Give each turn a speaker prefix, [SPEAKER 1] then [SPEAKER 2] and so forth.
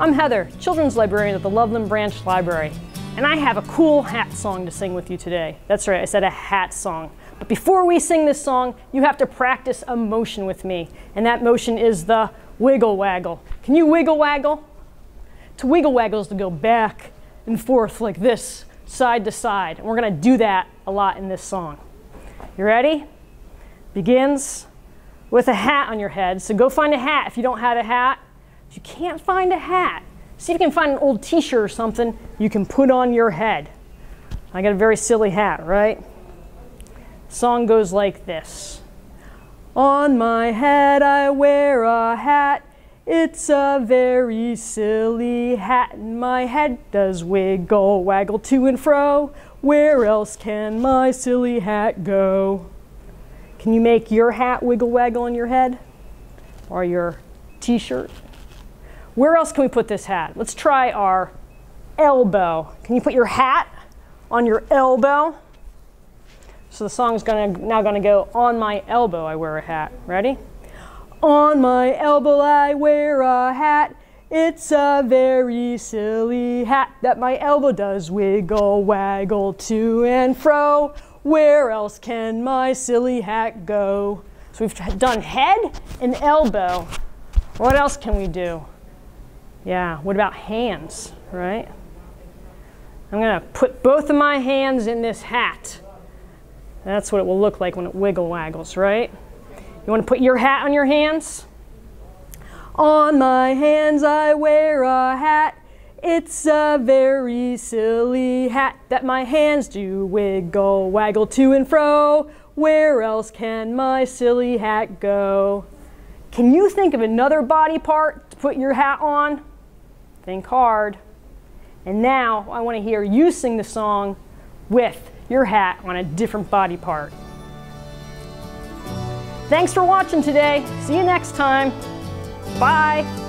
[SPEAKER 1] I'm Heather, Children's Librarian at the Loveland Branch Library, and I have a cool hat song to sing with you today. That's right, I said a hat song. But before we sing this song, you have to practice a motion with me, and that motion is the wiggle waggle. Can you wiggle waggle? To wiggle waggle is to go back and forth like this, side to side, and we're gonna do that a lot in this song. You ready? Begins with a hat on your head, so go find a hat if you don't have a hat if you can't find a hat, see if you can find an old t shirt or something you can put on your head. I got a very silly hat, right? Song goes like this On my head, I wear a hat. It's a very silly hat, and my head does wiggle, waggle to and fro. Where else can my silly hat go? Can you make your hat wiggle, waggle on your head? Or your t shirt? Where else can we put this hat? Let's try our elbow. Can you put your hat on your elbow? So the song's gonna now gonna go on my elbow I wear a hat. Ready? On my elbow I wear a hat. It's a very silly hat that my elbow does wiggle, waggle to and fro. Where else can my silly hat go? So we've done head and elbow. What else can we do? Yeah, what about hands, right? I'm going to put both of my hands in this hat. That's what it will look like when it wiggle waggles, right? You want to put your hat on your hands? On my hands I wear a hat. It's a very silly hat that my hands do wiggle, waggle to and fro. Where else can my silly hat go? Can you think of another body part to put your hat on? Think hard. And now I want to hear you sing the song with your hat on a different body part. Thanks for watching today. See you next time. Bye.